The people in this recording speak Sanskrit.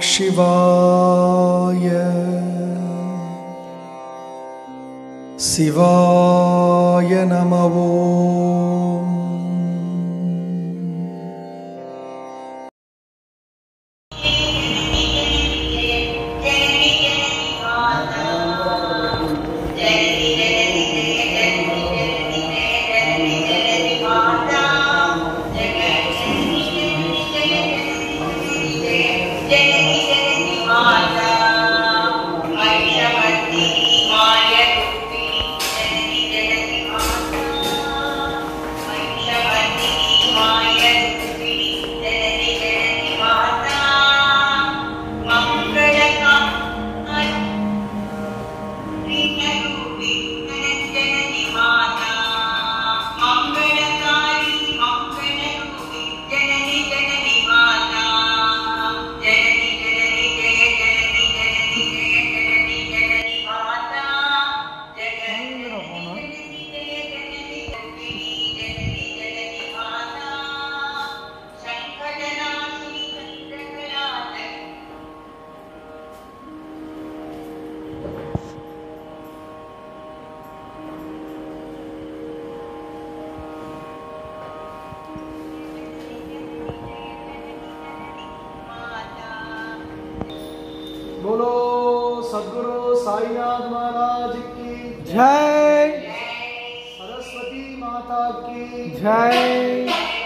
शिवाय। शिवाय नमवो सदगुरु साईनाथ महाराज की। जय। सरस्वती माता की। जय।